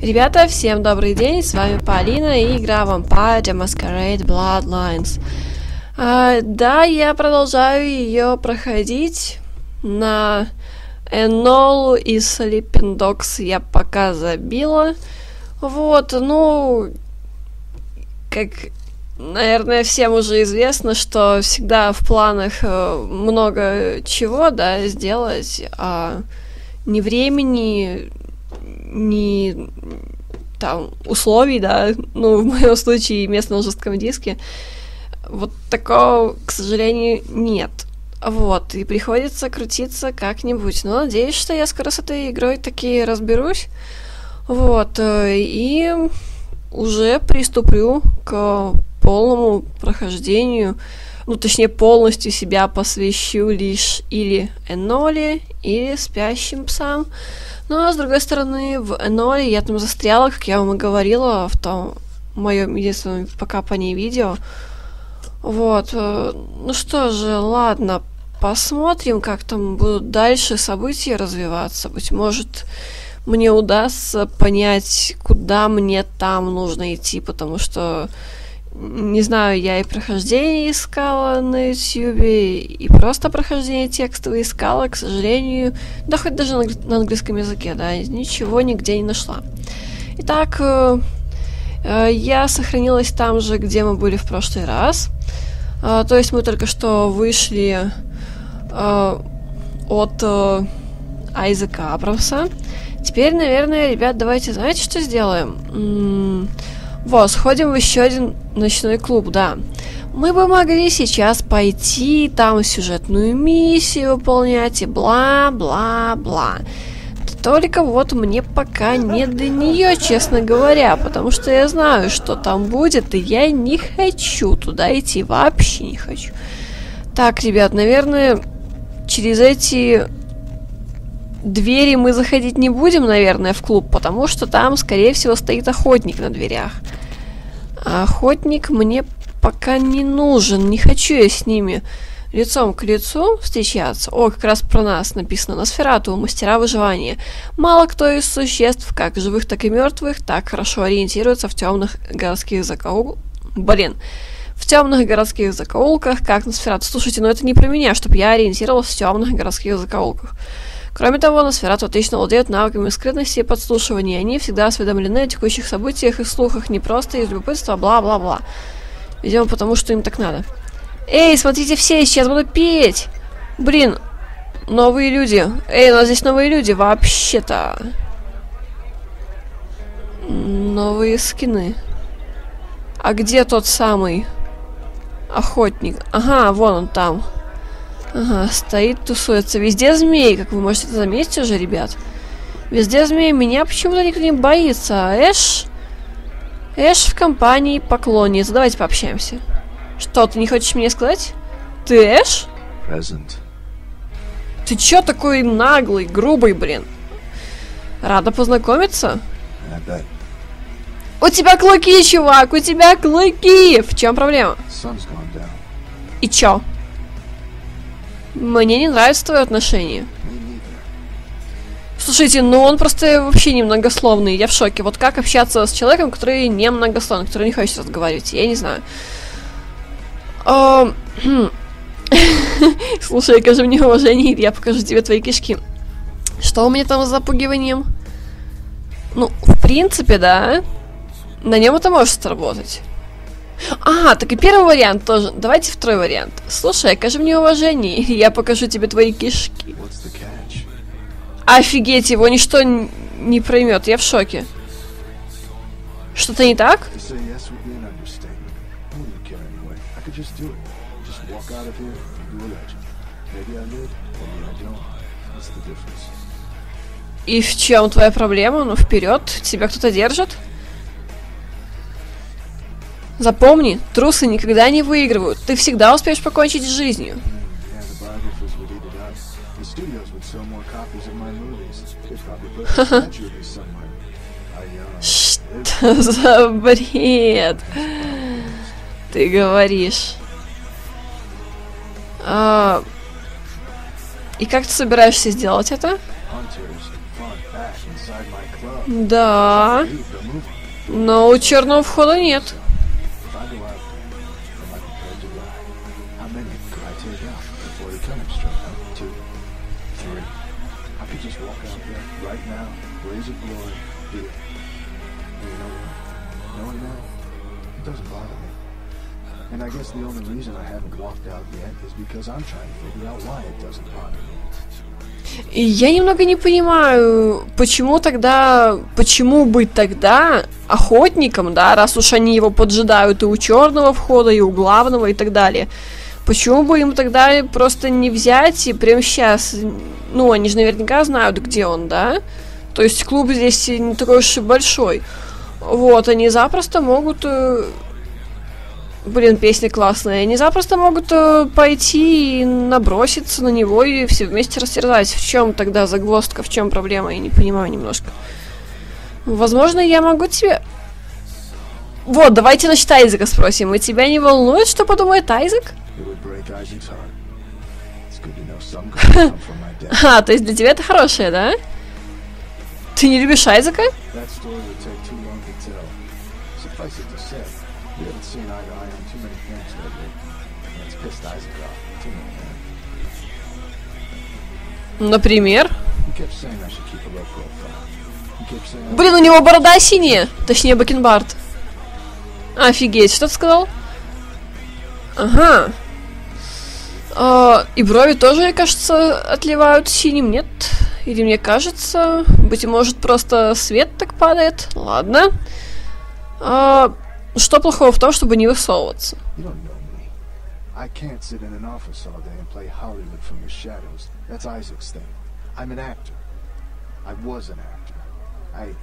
Ребята, всем добрый день, с вами Полина и игра Vampire The Masquerade Bloodlines. А, да, я продолжаю ее проходить на Энолу и Sleeping Dogs я пока забила. Вот, ну, как, наверное, всем уже известно, что всегда в планах э, много чего, да, сделать, а ни времени, ни там условий, да, ну, в моем случае место на жестком диске, вот такого, к сожалению, нет. Вот, и приходится крутиться как-нибудь. Но надеюсь, что я скоро с этой игрой таки разберусь. Вот, э, и уже приступлю к полному прохождению, ну, точнее, полностью себя посвящу лишь или Эноле, или спящим псам. Ну, а с другой стороны, в Эноле я там застряла, как я вам и говорила, в том моем единственном пока по ней видео. Вот, э, ну что же, ладно, посмотрим, как там будут дальше события развиваться. Быть может, мне удастся понять, куда мне там нужно идти, потому что, не знаю, я и прохождение искала на YouTube, и просто прохождение текстовое искала, к сожалению, да хоть даже на, на английском языке, да, ничего нигде не нашла. Итак, э, э, я сохранилась там же, где мы были в прошлый раз. Э, то есть мы только что вышли от Айзека Абрамса. Теперь, наверное, ребят, давайте, знаете, что сделаем? Вот, сходим в еще один ночной клуб, да. Мы бы могли сейчас пойти там сюжетную миссию выполнять и бла-бла-бла. Только вот мне пока не до нее, честно говоря, потому что я знаю, что там будет, и я не хочу туда идти, вообще не хочу. Так, ребят, наверное, через эти двери мы заходить не будем, наверное, в клуб, потому что там, скорее всего, стоит охотник на дверях. А охотник мне пока не нужен, не хочу я с ними лицом к лицу встречаться. О, как раз про нас написано. Носферату, мастера выживания. Мало кто из существ, как живых, так и мертвых, так хорошо ориентируется в темных городских закоулках. Блин. В темных городских закоулках, как Носферату. Слушайте, ну это не про меня, чтобы я ориентировался в темных городских закоулках. Кроме того, Носферату отлично владеют навыками скрытности и подслушивания. Они всегда осведомлены о текущих событиях и слухах, не просто из любопытства, бла-бла-бла. Видимо, потому что им так надо. Эй, смотрите все, сейчас буду петь! Блин, новые люди. Эй, у нас здесь новые люди, вообще-то. Новые скины. А где тот самый охотник? Ага, вон он там. Ага, стоит, тусуется. Везде змеи, как вы можете заметить уже, ребят. Везде змеи. Меня почему-то никто не боится. А Эш... Эш в компании поклонниц. Давайте пообщаемся. Что, ты не хочешь мне сказать? Ты Эш? Present. Ты чё такой наглый, грубый, блин? Рада познакомиться? У тебя клыки, чувак, у тебя клыки! В чем проблема? И чё? Мне не нравится твое отношение. Слушайте, ну он просто вообще немногословный, я в шоке. Вот как общаться с человеком, который не многословный, который не хочет разговаривать, я не знаю. Хм. Слушай, окажи мне уважение, я покажу тебе твои кишки. Что у меня там с запугиванием? Ну, в принципе, да. На нем это может сработать. А, так и первый вариант тоже. Давайте второй вариант. Слушай, окажи мне уважение, и я покажу тебе твои кишки. Офигеть, его ничто не проймет, я в шоке. Что-то не так? И в чем твоя проблема? Ну, вперед, тебя кто-то держит? Запомни, трусы никогда не выигрывают. Ты всегда успеешь покончить с жизнью. Uh, Что за бред? Ты говоришь. А, И как ты собираешься сделать это? Да. Но у черного входа нет. And I guess the only reason I haven't walked out yet is because I'm trying to figure out why it doesn't bother me. Я немного не понимаю, почему тогда, почему быть тогда охотником, да, раз уж они его поджидают и у черного входа, и у главного, и так далее. Почему бы им тогда просто не взять и прямо сейчас, ну, они же наверняка знают, где он, да? То есть клуб здесь не такой уж и большой. Вот, они запросто могут э, Блин, песня классная. Они запросто могут э, пойти и наброситься на него и все вместе растерзать. В чем тогда загвоздка, в чем проблема, я не понимаю немножко. Возможно, я могу тебе... Вот, давайте насчет Айзека спросим. И тебя не волнует, что подумает Айзек? А, то есть для тебя это хорошее, да? Ты не любишь Айзека? We haven't seen eye to eye on too many things lately. It's pissed Isaac off, too many man. Например? Блин, у него борода синяя. Точнее, бакенбард. Офигеть, что ты сказал? Ага. А, и брови тоже, мне кажется, отливают синим, нет? Или мне кажется, быть может, просто свет так падает? Ладно. А, что плохого в том, чтобы не высовываться? You don't know me. I can't sit in an office all day and play Hollywood from the shadows. That's Isaac's thing. I'm an actor. I was an actor. I,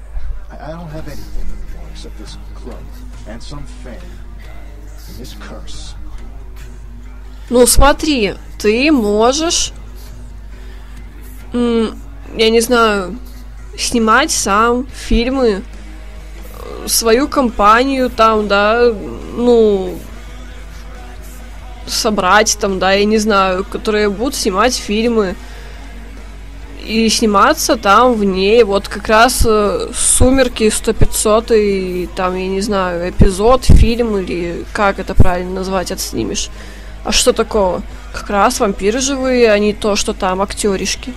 I, I don't have anything anymore except this club and some fame and this curse. Ну, смотри, ты можешь, я не знаю, снимать сам фильмы, э, свою компанию там, да, ну, собрать там, да, я не знаю, которые будут снимать фильмы и сниматься там в ней, вот как раз э, «Сумерки» 100-500 и там, я не знаю, эпизод, фильм или как это правильно назвать, отснимешь. А что такого? Как раз вампиры живые, а не то, что там актеришки.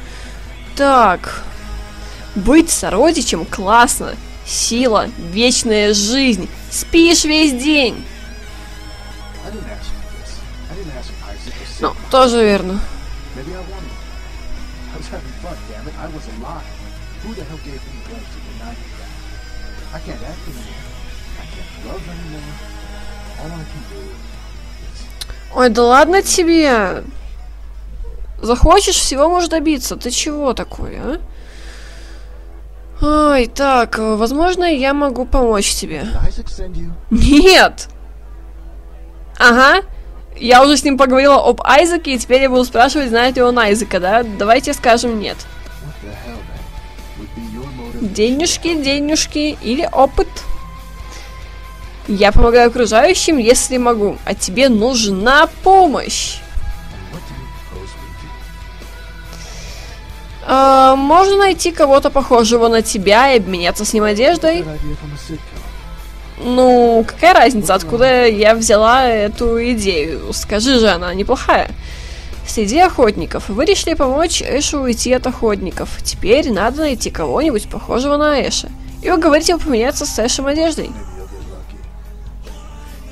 Так. Быть сородичем классно. Сила, вечная жизнь. Спишь весь день. Ну, тоже верно. I can't act anymore. I can't love anymore. All I can do Ой, да ладно тебе. Захочешь, всего можешь добиться. Ты чего такой, а? Ой, так, э, возможно, я могу помочь тебе. Нет! Ага. Я уже с ним поговорила об Айзеке, и теперь я буду спрашивать, знает ли он Айзека, да? Давайте скажем нет. Денежки, денежки или опыт. Я помогаю окружающим, если могу, а тебе нужна помощь. А, можно найти кого-то похожего на тебя и обменяться с ним одеждой. Ну, какая разница, откуда я взяла эту идею? Скажи же, она неплохая. Среди охотников вы решили помочь Эшу уйти от охотников. Теперь надо найти кого-нибудь похожего на Эша. И уговорить его поменяться с Эшем одеждой.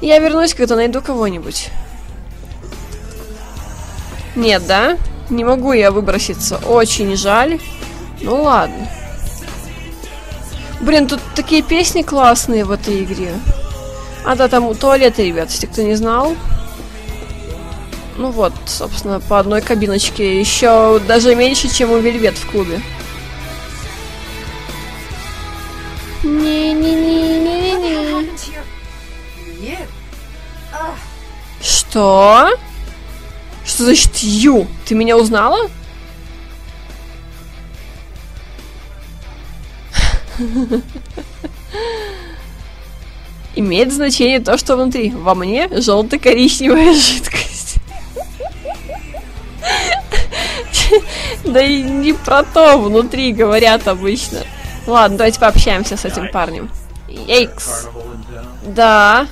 Я вернусь, когда найду кого-нибудь. Нет, да? Не могу я выброситься. Очень жаль. Ну ладно. Блин, тут такие песни классные в этой игре. А, да, там туалеты, ребят, если кто не знал. Ну вот, собственно, по одной кабиночке. Еще даже меньше, чем у Вельвет в клубе. Не-не-не-не-не. happened to your... You? Ugh. Что? Что значит Ю? Ты меня узнала? Имеет значение то, что внутри. Во мне желто-коричневая жидкость. Да и не про то внутри говорят обычно. Ладно, давайте пообщаемся с этим парнем. Эйкс. Да.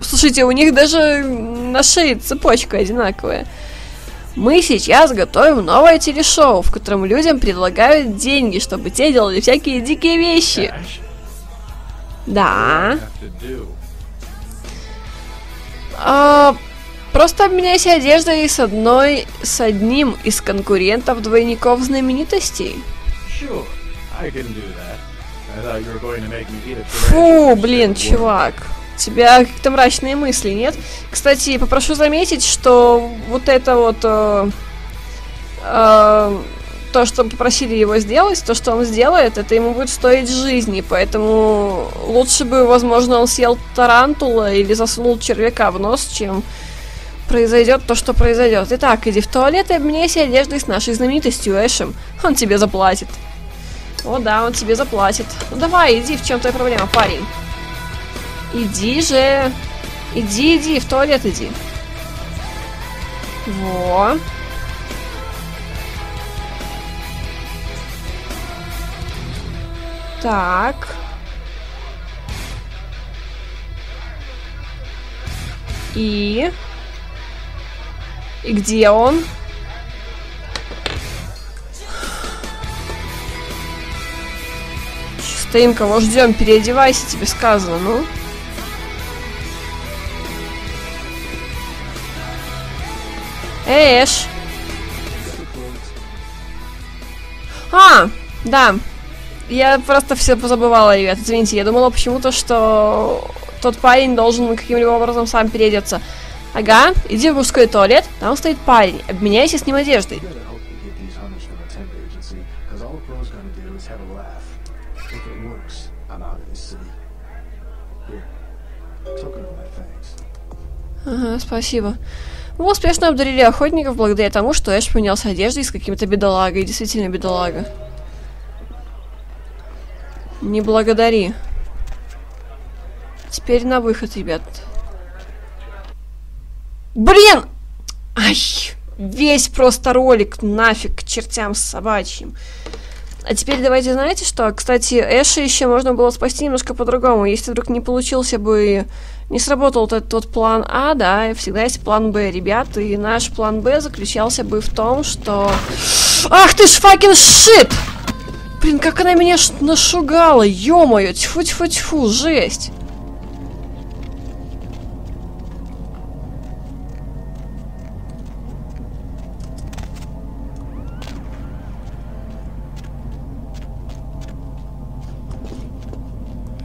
Слушайте, у них даже на шее цепочка одинаковая. Мы сейчас готовим новое телешоу, в котором людям предлагают деньги, чтобы те делали всякие дикие вещи. Да. А, просто обменяйся одеждой с одной, с одним из конкурентов двойников знаменитостей. Фу, блин, чувак. Тебя какие-то мрачные мысли, нет? Кстати, попрошу заметить, что вот это вот... Э, э, то, что попросили его сделать, то, что он сделает, это ему будет стоить жизни, поэтому лучше бы, возможно, он съел тарантула или засунул червяка в нос, чем произойдет то, что произойдет. Итак, иди в туалет и обменяйся одеждой с нашей знаменитостью Эшем. Он тебе заплатит. О да, он тебе заплатит. Ну давай, иди, в чем твоя проблема, парень? Иди же. Иди, иди, в туалет иди. Во. Так. И... И где он? Стоим, кого ждем, переодевайся, тебе сказано, ну. Эш. А, да. Я просто все позабывала, ребят, извините. Я думала почему-то, что тот парень должен каким-либо образом сам переодеться. Ага, иди в мужской туалет, там стоит парень. Обменяйся с ним одеждой. Ага, спасибо. Мы успешно обдарили охотников благодаря тому, что Эш поменялся одеждой с каким-то бедолагой. Действительно бедолага. Не благодари. Теперь на выход, ребят. Блин! Ай! Весь просто ролик нафиг к чертям собачьим. А теперь давайте, знаете что? Кстати, Эша еще можно было спасти немножко по-другому. Если вдруг не получился бы не сработал вот этот вот план А, да, всегда есть план Б, ребят, и наш план Б заключался бы в том, что... Ах ты ж факин шит! Блин, как она меня нашугала, ё-моё, тьфу-тьфу-тьфу, жесть!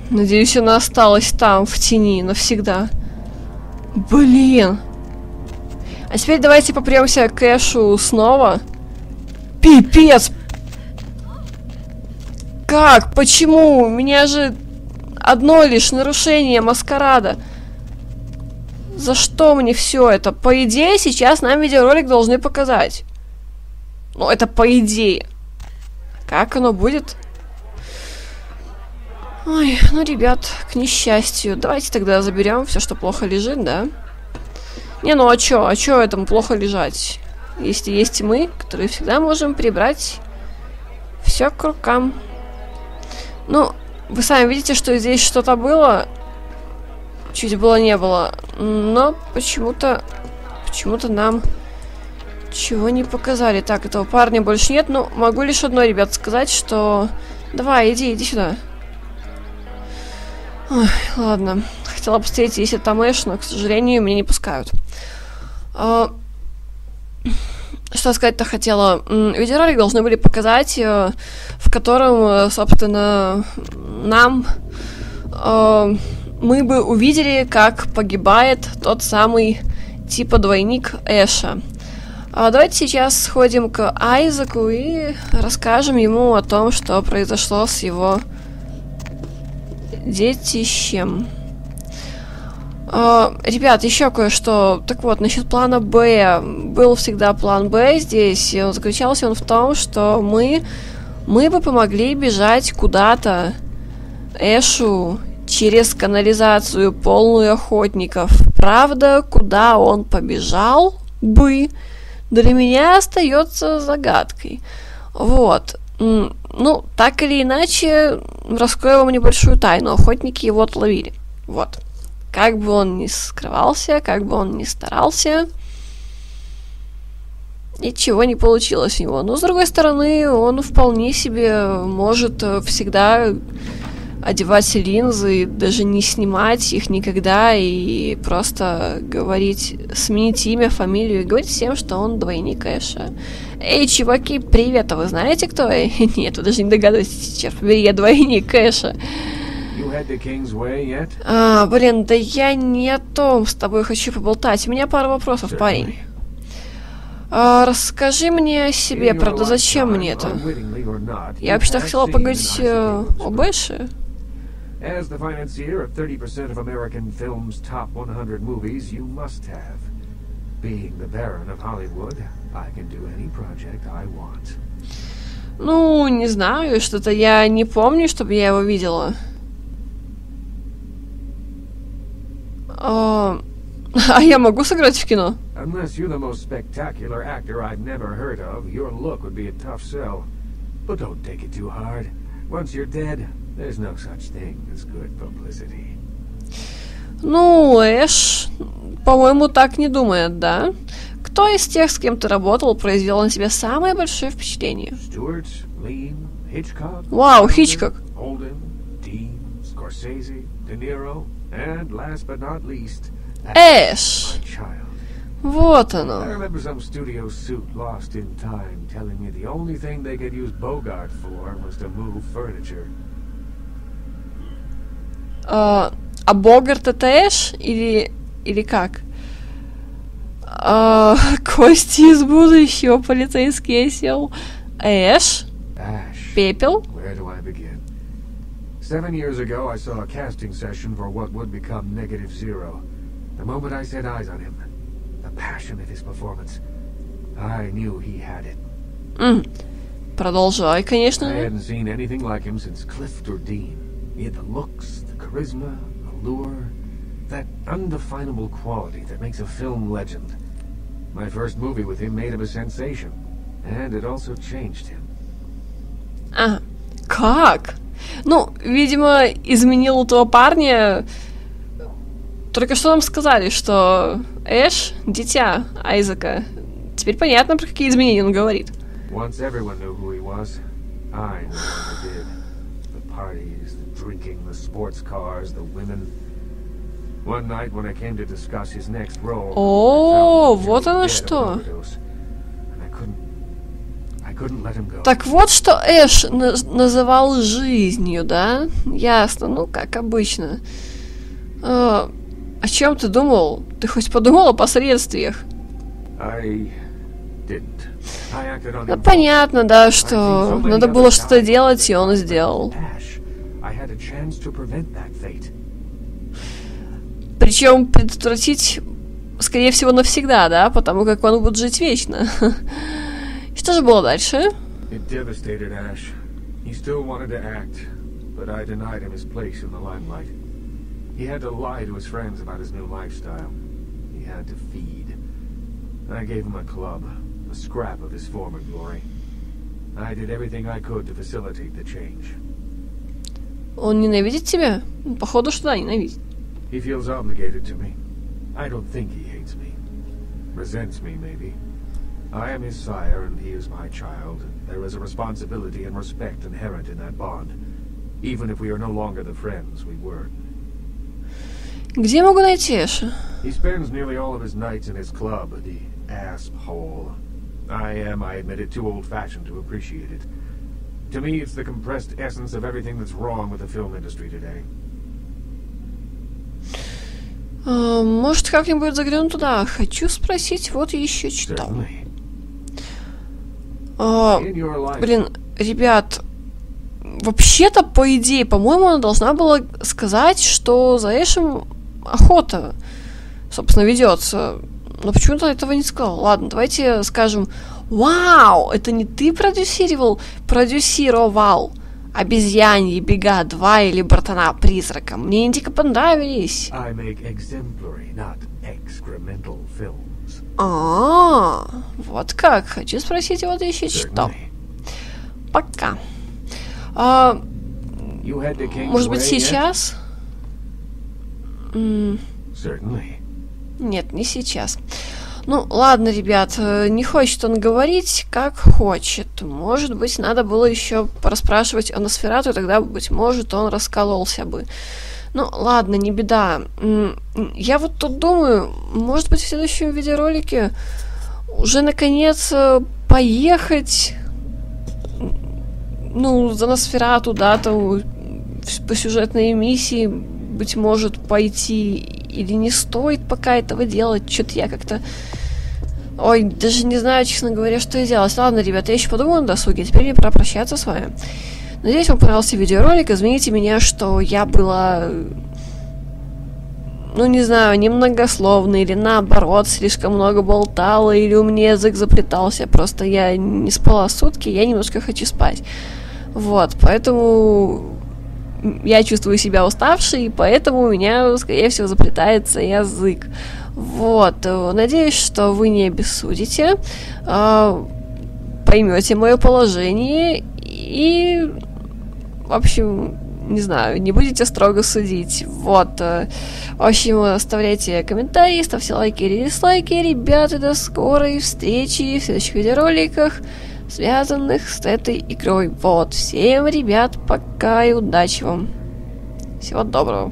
Надеюсь, она осталась там, в тени, навсегда. Блин. А теперь давайте попремся к Эшу снова. Пипец! Как? Почему? У меня же одно лишь нарушение маскарада. За что мне все это? По идее, сейчас нам видеоролик должны показать. Ну, это по идее. Как оно будет? Ой, ну, ребят, к несчастью. Давайте тогда заберем все, что плохо лежит, да? Не, ну а чё? А чё этому плохо лежать? Если есть мы, которые всегда можем прибрать все к рукам. Ну, вы сами видите, что здесь что-то было. Чуть было не было. Но почему-то... Почему-то нам чего не показали. Так, этого парня больше нет. Ну, могу лишь одно, ребят, сказать, что... Давай, иди, иди сюда. Ой, ладно. Хотела посмотреть, если там Эш, но, к сожалению, меня не пускают. А, что сказать-то хотела? Видеоролик должны были показать, э, в котором, э, собственно, нам э, мы бы увидели, как погибает тот самый типа двойник Эша. А давайте сейчас сходим к Айзеку и расскажем ему о том, что произошло с его детищем. Uh, ребят, еще кое-что. Так вот, насчет плана Б. Был всегда план Б здесь. Заключался он в том, что мы, мы бы помогли бежать куда-то Эшу через канализацию, полную охотников. Правда, куда он побежал бы, для меня остается загадкой. Вот. Ну, так или иначе, раскрою вам небольшую тайну. Охотники его отловили. Вот. Как бы он ни скрывался, как бы он ни старался, ничего не получилось у него. Но, с другой стороны, он вполне себе может э, всегда одевать линзы, даже не снимать их никогда и просто говорить, сменить имя, фамилию и говорить всем, что он двойник Эша. Эй, чуваки, привет, а вы знаете, кто я? Нет, вы даже не догадываетесь, черт побери, я двойник Эша. А, блин, да я не о том с тобой хочу поболтать. У меня пара вопросов, парень. А, расскажи мне о себе, правда, зачем мне это? Я вообще-то хотела поговорить э, об Эше. As the financier of 30% of American film's top 100 movies, you must have. Being the Baron of Hollywood, I can do any project I want. Ну, не знаю, что-то я не помню, чтобы я его видела. А, а я могу сыграть в кино? Unless you're the most spectacular actor I've never heard of, your look would be a tough sell. But don't take it too hard. Once you're dead, there's no such thing as good publicity. Ну, Эш, по-моему, так не думает, да? Кто из тех, с кем ты работал, произвел на тебя самое большое впечатление? Вау, Хичкок. Эш! my child. Вот I оно. remember some studio suit lost in time telling me the only thing they could use Bogart for was to move furniture. А, а Богарт это Эш? Или, или как? А, Кости из будущего, полицейский осел. Эш? Ash. Пепел? Where do I begin? Seven years ago, I saw a casting session for what would become Negative Zero. The moment I set eyes on him, the passion of his performance, I knew he had it. М, Продолжай, конечно I же. hadn't seen anything like him since Clift or Dean. He had the looks, the charisma, allure, that undefinable quality that makes a film legend. My first movie with him made him a sensation, and it also changed him. Ага. Как? Ну, видимо, изменил этого парня. Только что нам сказали, что Эш — дитя Айзека. Теперь понятно, про какие изменения он говорит. Once everyone knew who he was. I no longer did. The parties, the drinking, the sports cars, the women. One night when I came to discuss his next role, О, вот оно что. Так вот, что Эш на- называл жизнью, да? Ясно, ну, как обычно. А, о чем ты думал? Ты хоть подумал о последствиях? Impulse. понятно, да, что надо было что-то делать, и он сделал. Причем предотвратить, скорее всего, навсегда, да, потому как он будет жить вечно. Что же было дальше? It. He still wanted to act, but I denied him his place in the limelight. He had to lie to his friends about his new lifestyle. He had to feed. I gave him a club, a scrap of his former glory. I did everything I could to facilitate the change. Он ненавидит тебя? Походу, что да, ненавидит. He feels obligated to me. I don't think he hates me. Resents me, maybe. I am his sire and he is my child. There is a responsibility and respect inherent in that bond. Even if we are no longer the friends we were. Где я могу найти Эша? He spends nearly all of his nights in his club, the Asp Hole. I am, I admit it, too old-fashioned to appreciate it. To me, it's the compressed essence of everything that's wrong with the film industry today. А, может, как-нибудь загляну туда? Хочу спросить вот еще. А, your life, блин, ребят, вообще-то, по идее, по-моему, она должна была сказать, что за Эшем охота, собственно, ведется. Но почему-то этого не сказал. Ладно, давайте скажем, вау, это не ты продюсировал, продюсировал обезьяньи бега 2 или братана призрака. Мне дико понравились. I make exemplary, not excremental films. А, вот как. Хочу спросить вот еще что. Пока. А, может быть, сейчас? Нет, не сейчас. Ну, ладно, ребят, э, не хочет он говорить, как хочет. Может быть, надо было еще порасспрашивать о Носферату, тогда, быть может, он раскололся бы. Ну, ладно, не беда. Я вот тут думаю, может быть, в следующем видеоролике уже, наконец, э, поехать, ну, за Носферату, да, там, по сюжетной миссии, быть может, пойти или не стоит пока этого делать. Что-то я как-то... Ой, даже не знаю, честно говоря, что и делать. Ладно, ребята, я еще подумаю на досуге. Теперь мне пора прощаться с вами. Надеюсь, вам понравился видеоролик. Извините меня, что я была... Ну, не знаю, немногословно, или наоборот, слишком много болтала, или у меня язык заплетался. Просто я не спала сутки, я немножко хочу спать. Вот, поэтому я чувствую себя уставшей, поэтому у меня, скорее всего, заплетается язык. Вот, э, надеюсь, что вы не обессудите, а, поймете мое положение и, в общем, не знаю, не будете строго судить. Вот, э, в общем, оставляйте комментарии, ставьте лайки или дизлайки. Ребята, до скорой встречи в следующих видеороликах связанных с этой игрой. Вот, всем, ребят, пока и удачи вам. Всего доброго.